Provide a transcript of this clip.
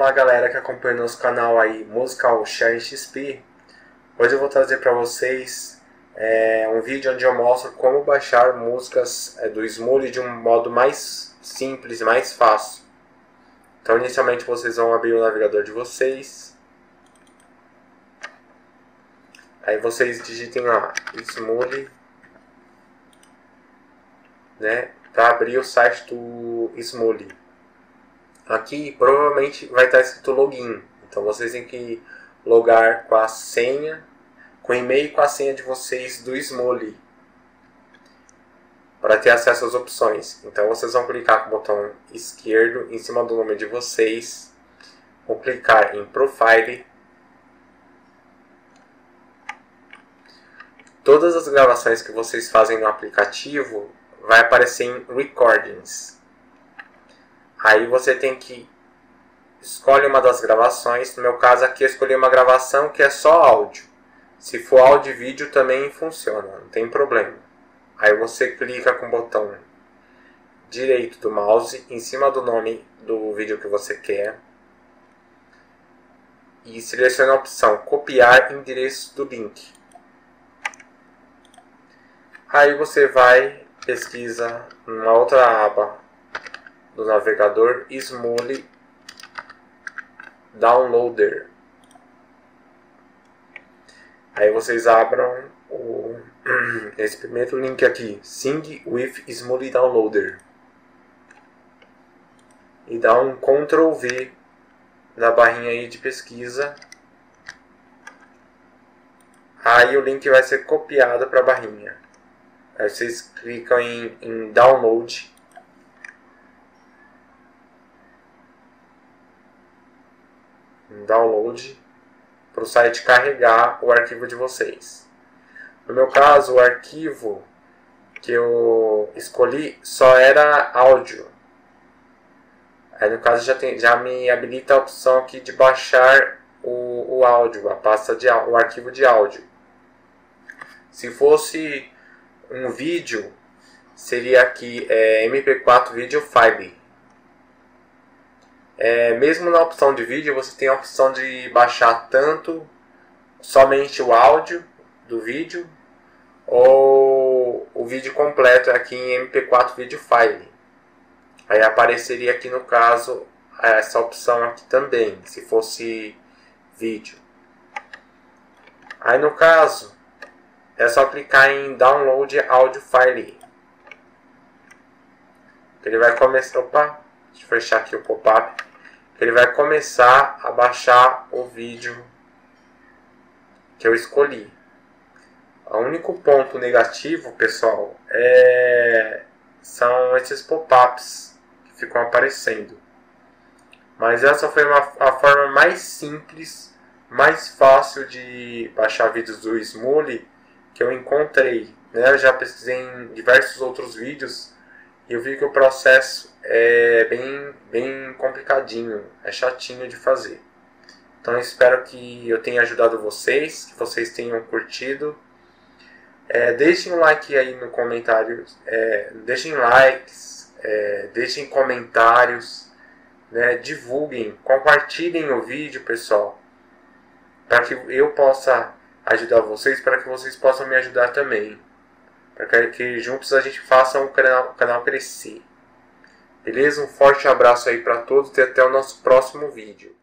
Olá galera que acompanha nosso canal aí Musical Sharing XP Hoje eu vou trazer para vocês é, um vídeo onde eu mostro como baixar músicas é, do Smule de um modo mais simples, mais fácil. Então inicialmente vocês vão abrir o navegador de vocês. Aí vocês digitem lá Smule né, para abrir o site do Smule Aqui provavelmente vai estar escrito login. Então vocês têm que logar com a senha, com o e-mail e com a senha de vocês do Smole para ter acesso às opções. Então vocês vão clicar com o botão esquerdo em cima do nome de vocês, vão clicar em Profile. Todas as gravações que vocês fazem no aplicativo vai aparecer em Recordings. Aí você tem que escolhe uma das gravações. No meu caso aqui eu escolhi uma gravação que é só áudio. Se for áudio e vídeo também funciona, não tem problema. Aí você clica com o botão direito do mouse em cima do nome do vídeo que você quer e seleciona a opção copiar endereço do link. Aí você vai pesquisa numa outra aba do navegador Smule Downloader. Aí vocês abram o, esse primeiro link aqui, Sing with Smule Downloader. E dá um Ctrl V na barrinha aí de pesquisa. Aí o link vai ser copiado para a barrinha. Aí vocês clicam em, em Download em download para o site carregar o arquivo de vocês. No meu caso, o arquivo que eu escolhi só era áudio. Aí no caso já, tem, já me habilita a opção aqui de baixar o, o áudio, a pasta de o arquivo de áudio. Se fosse um vídeo, seria aqui é, MP4 Video File. É, mesmo na opção de vídeo, você tem a opção de baixar tanto somente o áudio do vídeo ou o vídeo completo aqui em MP4 Video File. Aí apareceria aqui no caso essa opção aqui também, se fosse vídeo. Aí no caso, é só clicar em Download Audio File. Ele vai começar. Opa, deixa eu fechar aqui o pop-up ele vai começar a baixar o vídeo que eu escolhi. O único ponto negativo, pessoal, é... são esses pop-ups que ficam aparecendo. Mas essa foi uma, a forma mais simples, mais fácil de baixar vídeos do Smule que eu encontrei. Né? Eu já pesquisei em diversos outros vídeos eu vi que o processo é bem, bem complicadinho, é chatinho de fazer. Então espero que eu tenha ajudado vocês, que vocês tenham curtido. É, deixem um like aí no comentário, é, deixem likes, é, deixem comentários, né, divulguem, compartilhem o vídeo, pessoal, para que eu possa ajudar vocês, para que vocês possam me ajudar também para que juntos a gente faça o canal, o canal crescer. Beleza? Um forte abraço aí para todos e até o nosso próximo vídeo.